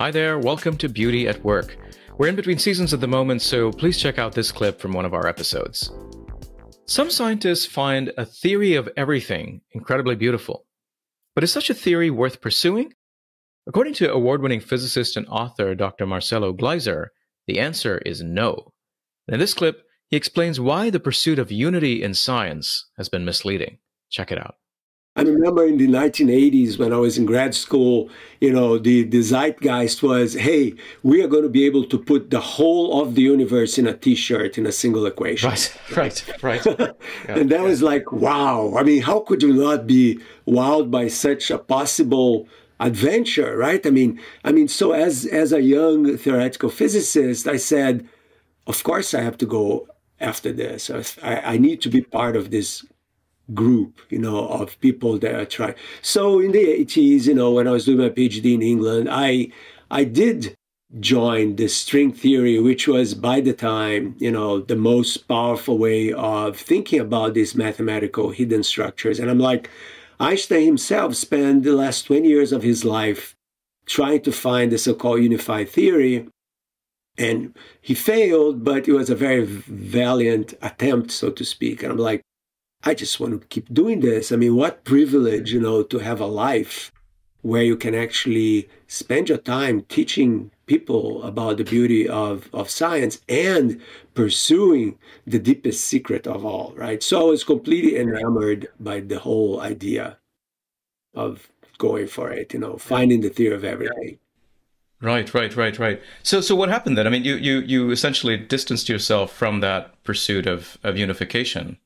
Hi there, welcome to Beauty at Work. We're in between seasons at the moment, so please check out this clip from one of our episodes. Some scientists find a theory of everything incredibly beautiful. But is such a theory worth pursuing? According to award winning physicist and author Dr. Marcelo Gleiser, the answer is no. in this clip, he explains why the pursuit of unity in science has been misleading. Check it out. I remember in the 1980s when I was in grad school, you know, the, the zeitgeist was, hey, we are going to be able to put the whole of the universe in a t-shirt in a single equation. Right, right, right. yeah, and that yeah. was like, wow. I mean, how could you not be wowed by such a possible adventure, right? I mean, I mean, so as as a young theoretical physicist, I said, of course I have to go after this. I, I need to be part of this group, you know, of people that are trying. So in the 80s, you know, when I was doing my PhD in England, I I did join the string theory, which was by the time, you know, the most powerful way of thinking about these mathematical hidden structures. And I'm like, Einstein himself spent the last 20 years of his life trying to find the so-called unified theory. And he failed, but it was a very valiant attempt, so to speak. And I'm like, I just want to keep doing this. I mean, what privilege, you know, to have a life where you can actually spend your time teaching people about the beauty of, of science and pursuing the deepest secret of all, right? So I was completely enamored by the whole idea of going for it, you know, finding the theory of everything. Right, right, right, right. So, so what happened then? I mean, you you you essentially distanced yourself from that pursuit of of unification.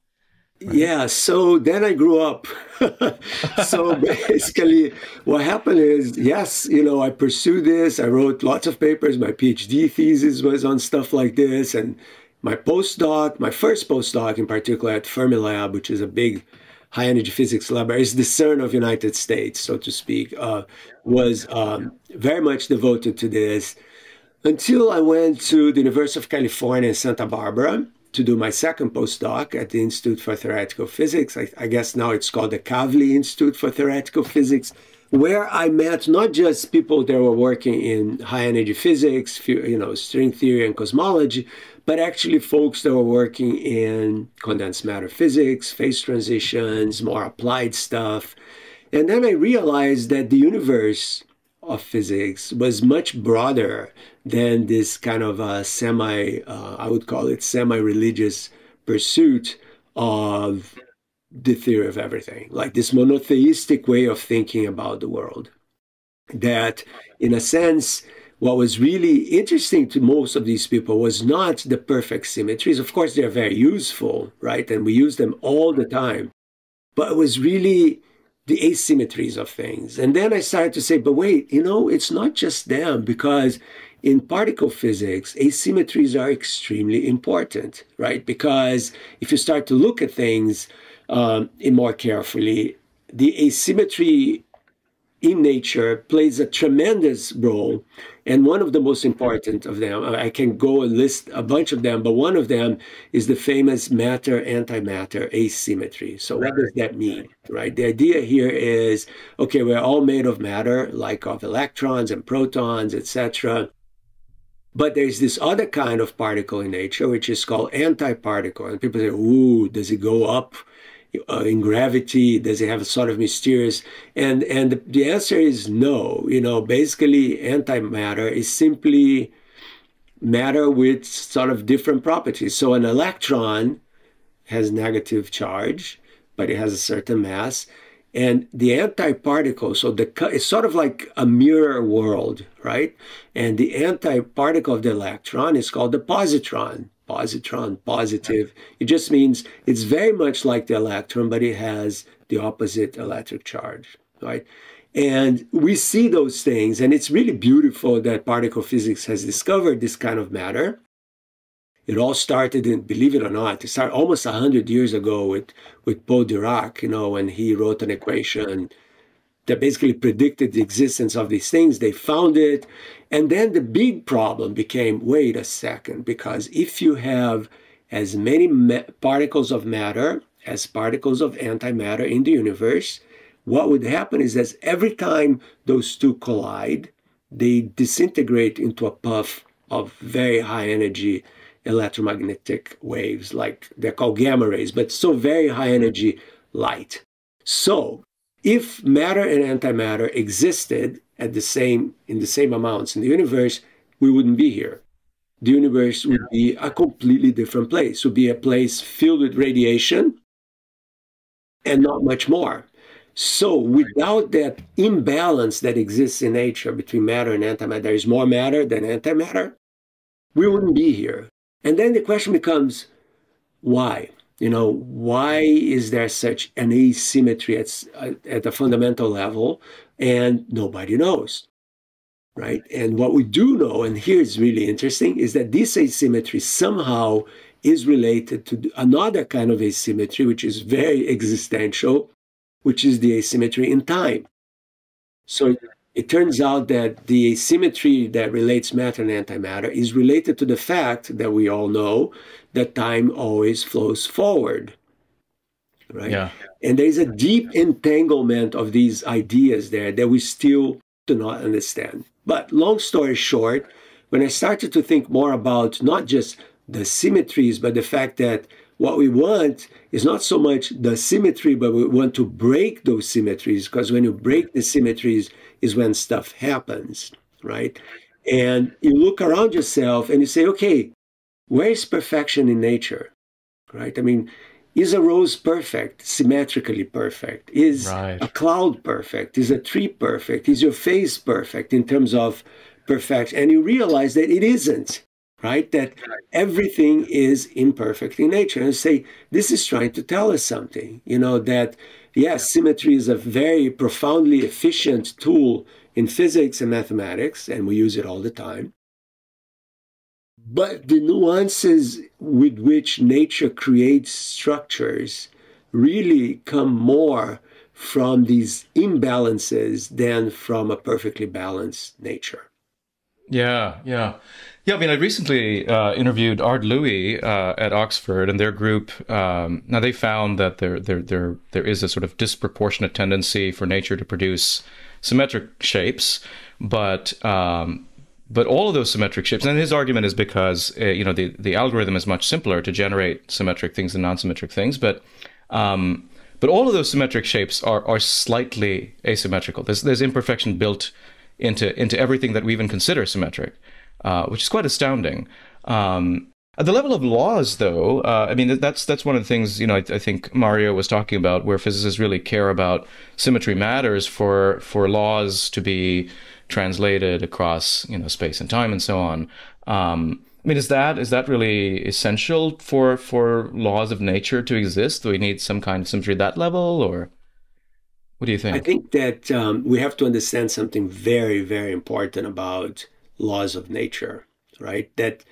Right. Yeah, so then I grew up. so basically, what happened is, yes, you know, I pursued this. I wrote lots of papers. My PhD thesis was on stuff like this. And my postdoc, my first postdoc in particular at Fermilab, which is a big high energy physics lab, is the CERN of United States, so to speak, uh, was um, very much devoted to this until I went to the University of California in Santa Barbara to do my second postdoc at the Institute for Theoretical Physics. I, I, guess now it's called the Kavli Institute for Theoretical Physics, where I met not just people that were working in high energy physics, you know, string theory and cosmology, but actually folks that were working in condensed matter physics, phase transitions, more applied stuff. And then I realized that the universe of physics was much broader than this kind of a semi, uh, I would call it semi religious pursuit of the theory of everything, like this monotheistic way of thinking about the world. That, in a sense, what was really interesting to most of these people was not the perfect symmetries. Of course, they're very useful, right? And we use them all the time. But it was really the asymmetries of things. And then I started to say, but wait, you know, it's not just them because in particle physics, asymmetries are extremely important, right? Because if you start to look at things um, more carefully, the asymmetry in nature plays a tremendous role. And one of the most important of them, I can go and list a bunch of them, but one of them is the famous matter antimatter asymmetry. So, what does that mean, right? The idea here is okay, we're all made of matter, like of electrons and protons, etc. But there's this other kind of particle in nature, which is called antiparticle. And people say, ooh, does it go up? Uh, in gravity? Does it have a sort of mysterious? And and the answer is no. You know, basically, antimatter is simply matter with sort of different properties. So an electron has negative charge, but it has a certain mass. And the antiparticle, so the it's sort of like a mirror world, right? And the antiparticle of the electron is called the positron positron, positive. It just means it's very much like the electron, but it has the opposite electric charge, right? And we see those things, and it's really beautiful that particle physics has discovered this kind of matter. It all started in, believe it or not, it started almost 100 years ago with, with Paul Dirac, you know, when he wrote an equation that basically predicted the existence of these things. They found it. And then the big problem became wait a second, because if you have as many particles of matter as particles of antimatter in the universe, what would happen is that every time those two collide, they disintegrate into a puff of very high energy electromagnetic waves, like they're called gamma rays, but so very high energy light. So if matter and antimatter existed at the same in the same amounts in the universe, we wouldn't be here. The universe would be a completely different place. It would be a place filled with radiation and not much more. So without that imbalance that exists in nature between matter and antimatter, there is more matter than antimatter, we wouldn't be here. And then the question becomes, why? You know, why is there such an asymmetry at, uh, at the fundamental level? And nobody knows, right? And what we do know, and here is really interesting, is that this asymmetry somehow is related to another kind of asymmetry, which is very existential, which is the asymmetry in time. So it turns out that the asymmetry that relates matter and antimatter is related to the fact that we all know that time always flows forward. Right? Yeah. And there's a deep entanglement of these ideas there that we still do not understand. But long story short, when I started to think more about not just the symmetries, but the fact that what we want is not so much the symmetry, but we want to break those symmetries because when you break the symmetries is when stuff happens, right? And you look around yourself and you say, okay, where is perfection in nature, right? I mean, is a rose perfect, symmetrically perfect? Is right. a cloud perfect? Is a tree perfect? Is your face perfect in terms of perfection? And you realize that it isn't right? That everything is imperfect in nature. And say, this is trying to tell us something, you know, that yes, symmetry is a very profoundly efficient tool in physics and mathematics, and we use it all the time. But the nuances with which nature creates structures really come more from these imbalances than from a perfectly balanced nature. Yeah, yeah. Yeah, I mean, I recently uh, interviewed Ard Louis uh, at Oxford, and their group. Um, now they found that there, there, there, there is a sort of disproportionate tendency for nature to produce symmetric shapes, but um, but all of those symmetric shapes. And his argument is because uh, you know the the algorithm is much simpler to generate symmetric things than non-symmetric things, but um, but all of those symmetric shapes are are slightly asymmetrical. There's there's imperfection built into into everything that we even consider symmetric uh, which is quite astounding. Um, at the level of laws, though, uh, I mean that's that's one of the things you know I, I, think Mario was talking about, where physicists really care about symmetry matters for for laws to be translated across you know space and time and so on. Um, I mean, is that is that really essential for for laws of nature to exist? Do we need some kind of symmetry at that level, or what do you think? I think that um, we have to understand something very very important about laws of nature, right? That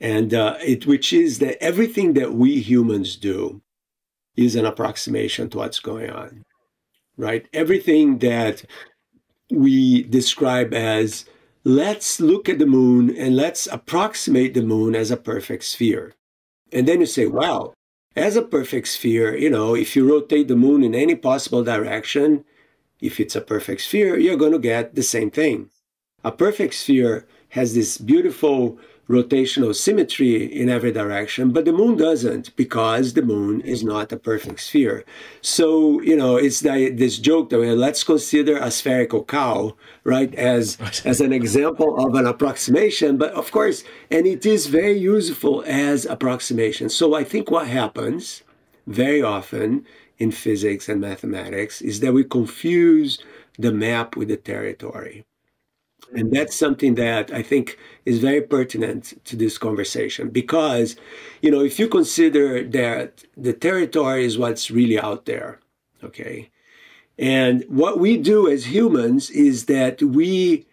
and uh, it which is that everything that we humans do is an approximation to what's going on, right? Everything that we describe as let's look at the moon and let's approximate the moon as a perfect sphere. And then you say, well, as a perfect sphere, you know, if you rotate the moon in any possible direction, if it's a perfect sphere, you're going to get the same thing. A perfect sphere has this beautiful rotational symmetry in every direction, but the moon doesn't because the moon is not a perfect sphere. So, you know, it's the, this joke that we let's consider a spherical cow, right, as, as an example of an approximation. But of course, and it is very useful as approximation. So I think what happens very often in physics and mathematics is that we confuse the map with the territory. And that's something that I think is very pertinent to this conversation because, you know, if you consider that the territory is what's really out there, okay? And what we do as humans is that we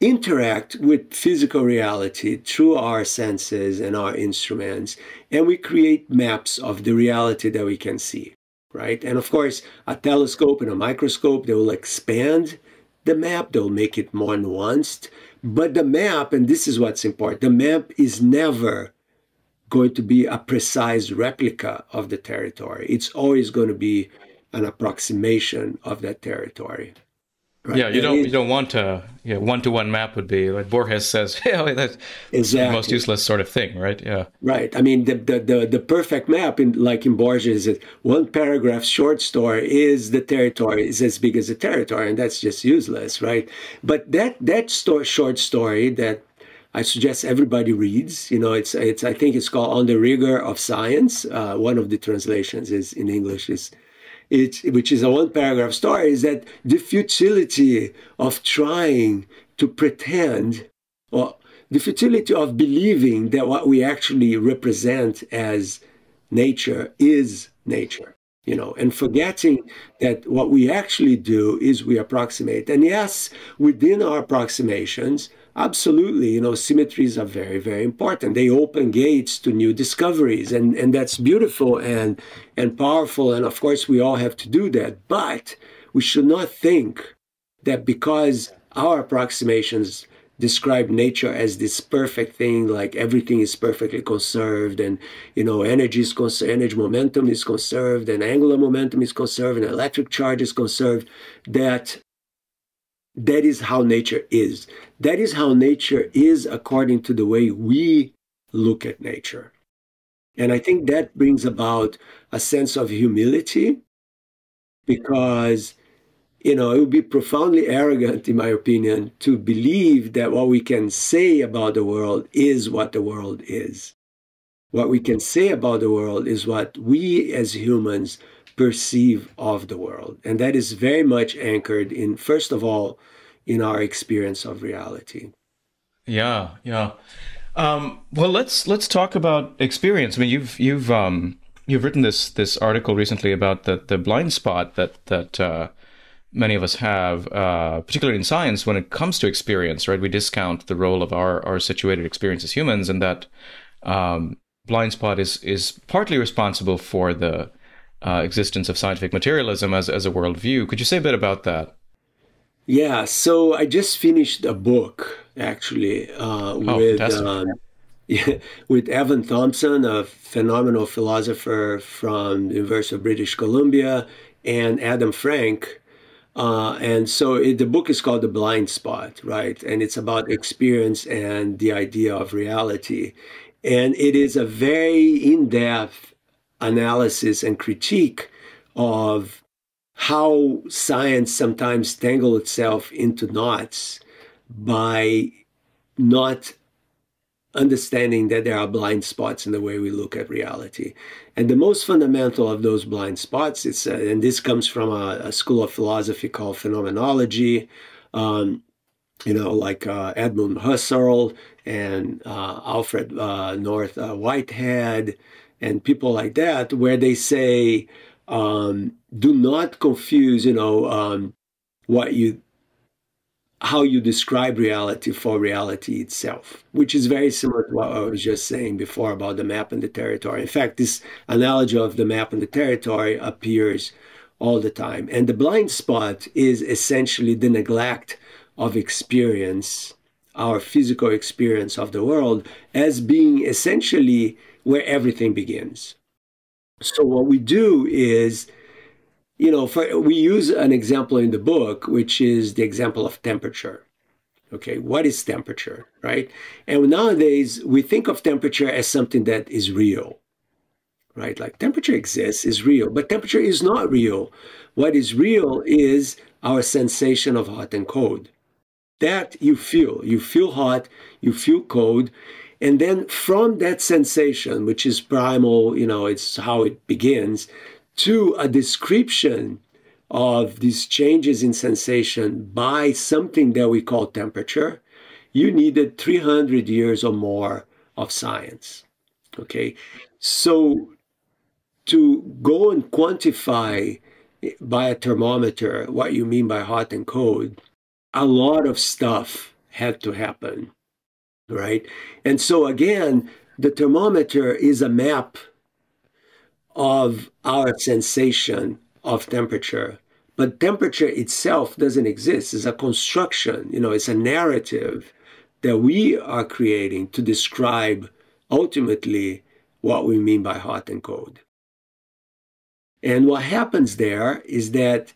interact with physical reality through our senses and our instruments, and we create maps of the reality that we can see, right? And of course, a telescope and a microscope, they will expand the map, they'll make it more nuanced. But the map, and this is what's important, the map is never going to be a precise replica of the territory. It's always going to be an approximation of that territory. Right? Yeah, you don't you don't want a you know, one-to-one map would be like Borges says, yeah, that's exactly. the most useless sort of thing, right? Yeah. Right. I mean, the the the, the perfect map, in like in Borges, is one paragraph short story is the territory is as big as the territory, and that's just useless, right? But that that story, short story that I suggest everybody reads. You know, it's it's I think it's called On the Rigor of Science. Uh, one of the translations is in English is which is a one paragraph story, is that the futility of trying to pretend or the futility of believing that what we actually represent as nature is nature you know and forgetting that what we actually do is we approximate. And yes within our approximations absolutely. You know symmetries are very very important. They open gates to new discoveries and and that's beautiful and and powerful and of course we all have to do that. But we should not think that because our approximations describe nature as this perfect thing like everything is perfectly conserved and you know energy is conserved energy momentum is conserved and angular momentum is conserved and electric charge is conserved that that is how nature is. That is how nature is according to the way we look at nature. And I think that brings about a sense of humility because, you know, it would be profoundly arrogant, in my opinion, to believe that what we can say about the world is what the world is. What we can say about the world is what we as humans perceive of the world. And that is very much anchored in, first of all, in our experience of reality. Yeah, yeah. Um, well, let's let's talk about experience. I mean, you've you've um, you've written this this article recently about the the blind spot that that uh, many of us have, uh, particularly in science, when it comes to experience. Right, we discount the role of our our situated experience as humans, and that um, blind spot is is partly responsible for the uh, existence of scientific materialism as, as a worldview. Could you say a bit about that? Yeah, so I just finished a book actually uh, oh, with um, with Evan Thompson, a phenomenal philosopher from the University of British Columbia, and Adam Frank. Uh, and so it, the book is called The Blind Spot, right? And it's about experience and the idea of reality. And it is a very in depth analysis and critique of how science sometimes tangle itself into knots by not understanding that there are blind spots in the way we look at reality. And the most fundamental of those blind spots, is, uh, and this comes from a, a, school of philosophy called phenomenology, um, you know, like uh, Edmund Husserl and uh, Alfred uh, North uh, Whitehead and people like that, where they say, um, do not confuse, you know, um, what you, how you describe reality for reality itself, which is very similar to what I was just saying before about the map and the territory. In fact, this analogy of the map and the territory appears all the time. And the blind spot is essentially the neglect of experience, our physical experience of the world, as being essentially where everything begins. So what we do is, you know, for, we use an example in the book, which is the example of temperature. Okay, what is temperature, right? And nowadays we think of temperature as something that is real, right? Like temperature exists, is real, but temperature is not real. What is real is our sensation of hot and cold. That you feel. You feel hot, you feel cold, and then from that sensation, which is primal, you know, it's how it begins, to a description of these changes in sensation by something that we call temperature, you needed 300 years or more of science. Okay. So to go and quantify by a thermometer what you mean by hot and cold, a lot of stuff had to happen right? And so again, the thermometer is a map of our sensation of temperature. But temperature itself doesn't exist. It's a construction, you know, it's a narrative that we are creating to describe ultimately what we mean by hot and cold. And what happens there is that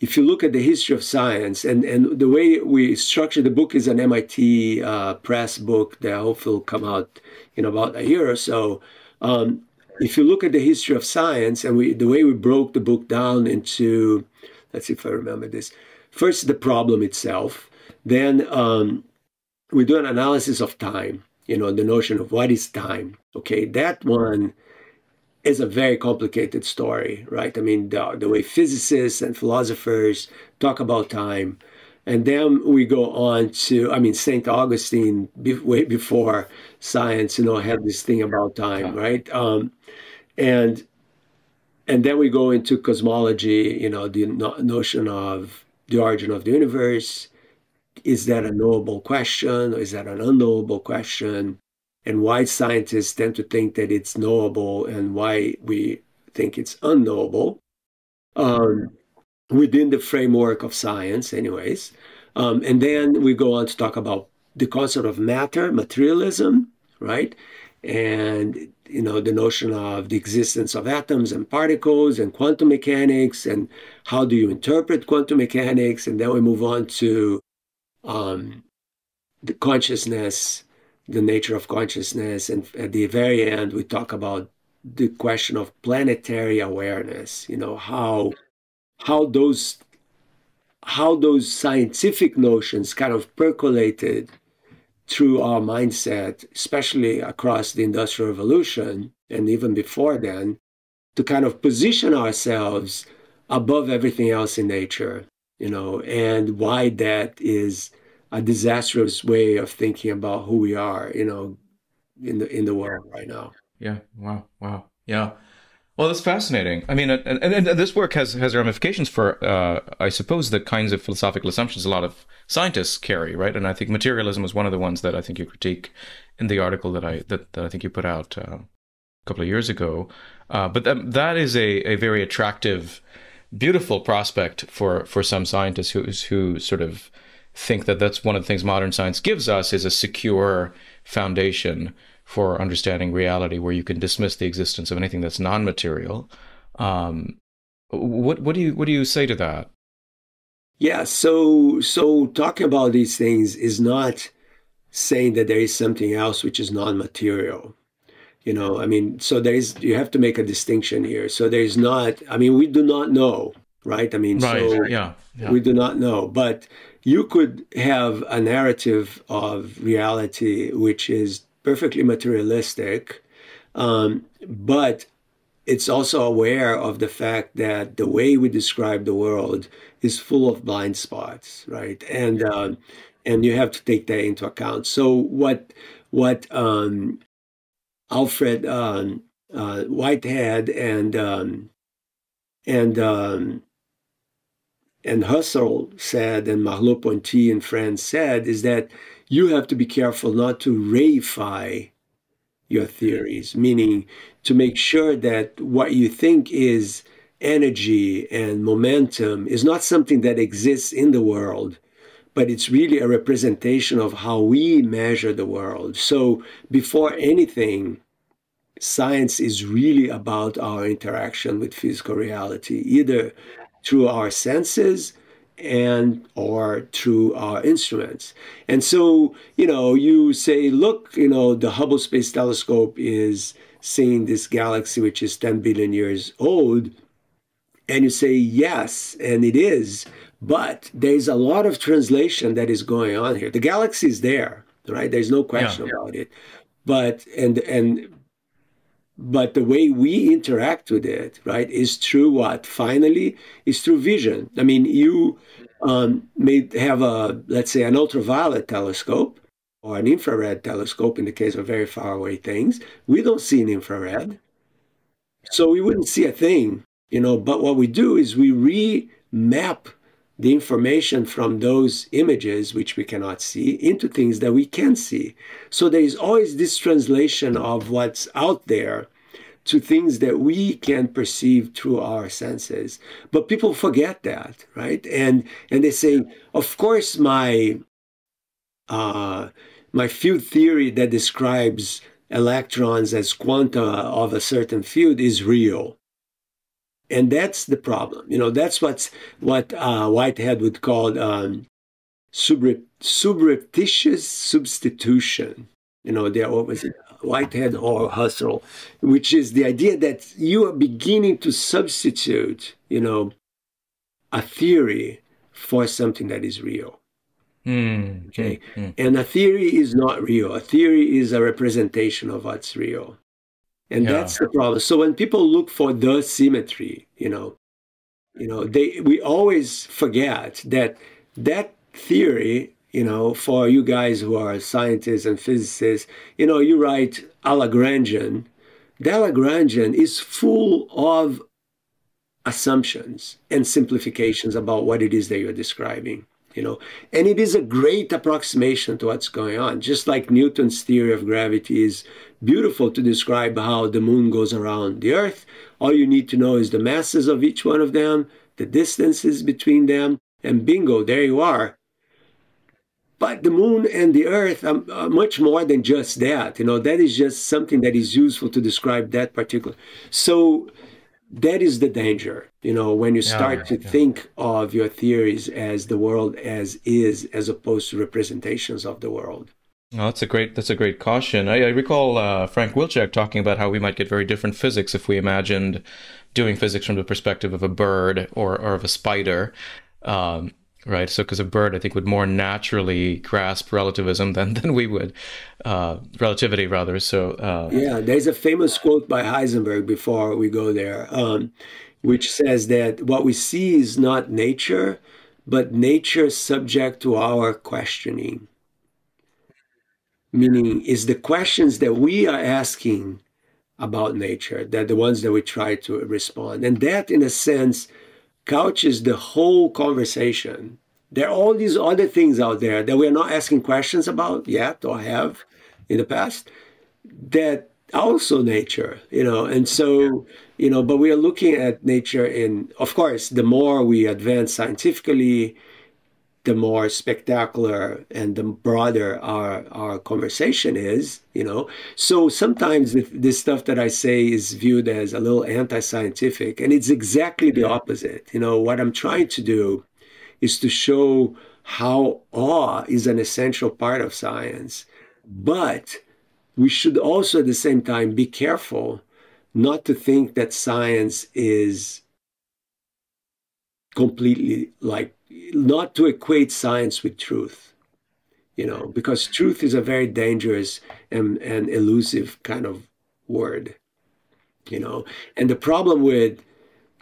if you look at the history of science and, and the way we structure the book is an MIT uh, press book that hopefully will come out in about a year or so. Um, if you look at the history of science and we, the way we broke the book down into, let's see if I remember this. First, the problem itself. Then um, we do an analysis of time. You know, the notion of what is time. Okay, that one is a very complicated story, right? I mean, the, the way physicists and philosophers talk about time. And then we go on to, I mean, St. Augustine, be, way before science, you know, had this thing about time, right? Um, and and then we go into cosmology, you know, the no- notion of the origin of the universe. Is that a knowable question or is that an unknowable question? And why scientists tend to think that it's knowable and why we think it's unknowable um, within the framework of science, anyways. Um, and then we go on to talk about the concept of matter, materialism, right? And you know the notion of the existence of atoms and particles and quantum mechanics and how do you interpret quantum mechanics and then we move on to um, the consciousness the nature of consciousness. And at the very end, we talk about the question of planetary awareness. You know how how those how those scientific notions kind of percolated through our mindset, especially across the Industrial Revolution and even before then, to kind of position ourselves above everything else in nature, you know, and why that is a disastrous way of thinking about who we are, you know, in the in the world right now. Yeah. Wow. Wow. Yeah. Well, that's fascinating. I mean, and, and, and this work has has ramifications for, uh, I suppose, the kinds of philosophical assumptions a lot of scientists carry, right? And I think materialism was one of the ones that I think you critique in the article that I that, that I think you put out uh, a couple of years ago. Uh, but that that is a, a very attractive, beautiful prospect for for some scientists who who sort of think that that's one of the things modern science gives us is a secure foundation for understanding reality where you can dismiss the existence of anything that's non-material um, what what do you what do you say to that yeah so so talking about these things is not saying that there is something else which is non-material you know i mean so there is you have to make a distinction here so there is not i mean we do not know right i mean right. so yeah, yeah. we do not know but you could have a narrative of reality which is perfectly materialistic, um, but it's also aware of the fact that the way we describe the world is full of blind spots, right? And um, and you have to take that into account. So what what um, Alfred um, uh, Whitehead and um, and um, and Husserl said, and Merleau-Ponty and friends said, is that you have to be careful not to reify your theories, meaning to make sure that what you think is energy and momentum is not something that exists in the world, but it's really a representation of how we measure the world. So before anything, science is really about our interaction with physical reality, either through our senses and or through our instruments. And so, you know, you say, look, you know, the Hubble Space Telescope is seeing this galaxy which is 10 billion years old. And you say, yes, and it is. But there's a lot of translation that is going on here. The galaxy is there, right? There's no question yeah, yeah. about it. But and and but the way we interact with it right is through what? Finally is through vision. I mean you um, may have a let's say an ultraviolet telescope or an infrared telescope in the case of very far away things. We don't see an infrared. So we wouldn't see a thing you know. But what we do is we remap the information from those images which we cannot see into things that we can see. So there is always this translation of what's out there to things that we can perceive through our senses. But people forget that right? And and they say of course my uh my field theory that describes electrons as quanta of a certain field is real And that's the problem. You know, that's what's what uh, Whitehead would call um, subreptitious substitution. You know, there was it? Whitehead or Husserl, which is the idea that you are beginning to substitute, you know, a theory for something that is real. Mm, okay. Mm, and a theory is not real. A theory is a representation of what's real. And yeah. that's the problem. So when people look for the symmetry, you know, you know, they we always forget that that theory, you know, for you guys who are scientists and physicists, you know, you write a Lagrangian. The Lagrangian is full of assumptions and simplifications about what it is that you're describing you know? And it is a great approximation to what's going on. Just like newton's theory of gravity is beautiful to describe how the moon goes around the earth all you need to know is the masses of each one of them the distances between them and bingo there you are. But the moon and the earth are, much more than just that you know? That is just something that is useful to describe that particular. So that is the danger you know when you start yeah, to yeah. think of your theories as the world as is as opposed to representations of the world. Oh, that's a great that's a great caution. I, I recall uh, frank wilczek talking about how we might get very different physics if we imagined doing physics from the perspective of a bird or, or of a spider. Um, right? So, because a bird, I think, would more naturally grasp relativism than than we would, uh, relativity rather. So, uh, yeah, there's a famous quote by Heisenberg before we go there, um, which says that what we see is not nature, but nature subject to our questioning. Meaning, is the questions that we are asking about nature that the ones that we try to respond, and that, in a sense couches the whole conversation. There are all these other things out there that we're not asking questions about yet or have in the past that also nature, you know, and so, you know, but we are looking at nature in, of course, the more we advance scientifically, the more spectacular and the broader our, our conversation is, you know. So sometimes this stuff that I say is viewed as a little anti-scientific, and it's exactly the opposite. You know, what I'm trying to do is to show how awe is an essential part of science. But we should also at the same time be careful not to think that science is completely like not to equate science with truth you know because truth is a very dangerous and, and elusive kind of word you know. And the problem with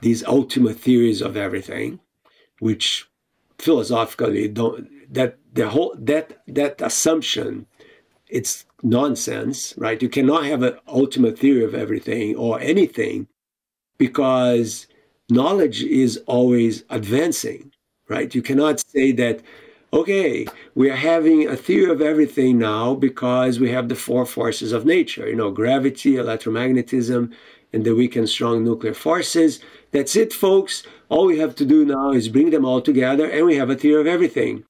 these ultimate theories of everything which philosophically don't that the whole that that assumption it's nonsense right? You cannot have an ultimate theory of everything or anything because knowledge is always advancing right? You cannot say that, okay, we are having a theory of everything now because we have the four forces of nature, you know, gravity, electromagnetism, and the weak and strong nuclear forces. That's it, folks. All we have to do now is bring them all together and we have a theory of everything.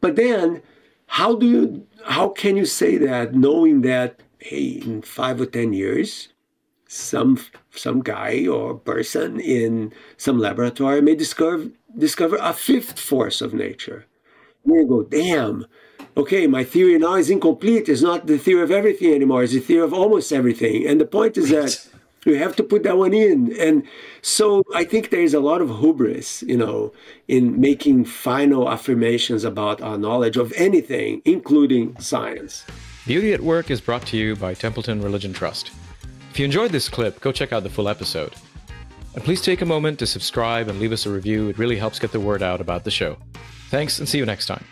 But then, how do you, how can you say that knowing that, hey, in five or 10 years, some some guy or person in some laboratory may discover discover a fifth force of nature. And you go, damn, okay, my theory now is incomplete. It's not the theory of everything anymore. It's the theory of almost everything. And the point is that you have to put that one in. And so I think there is a lot of hubris, you know, in making final affirmations about our knowledge of anything, including science. Beauty at Work is brought to you by Templeton Religion Trust. If you enjoyed this clip, go check out the full episode. And please take a moment to subscribe and leave us a review. It really helps get the word out about the show. Thanks, and see you next time.